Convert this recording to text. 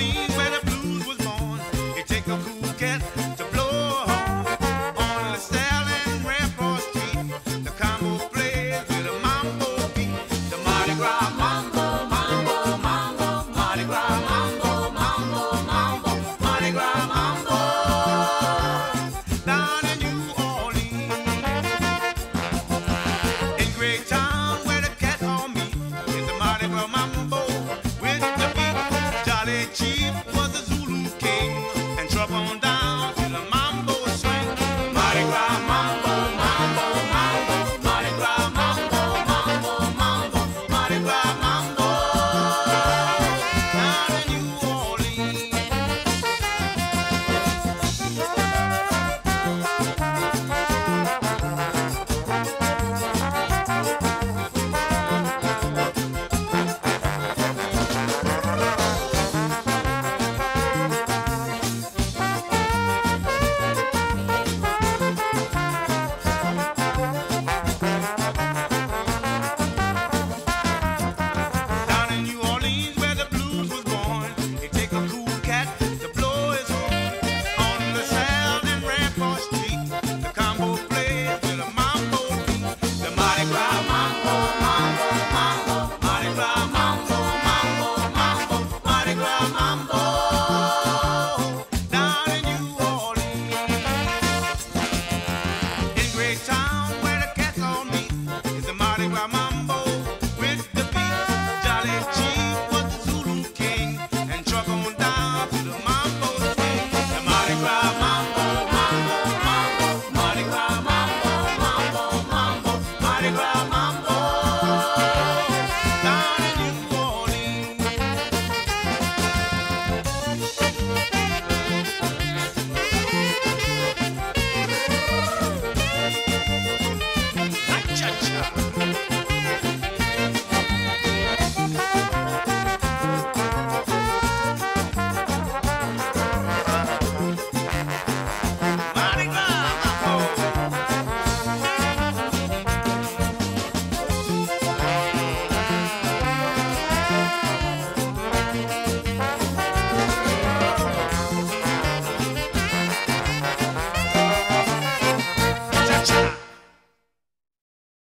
Orleans where the blues was born. It take a cool cat to blow a horn on the Style Rampart Street. The combo plays with a mambo beat. The Mardi Gras mambo, mambo, mambo, Mardi Gras mambo, mambo, mambo, Mardi Gras mambo. Down in New Orleans in great time. is a Mardi Gras mambo.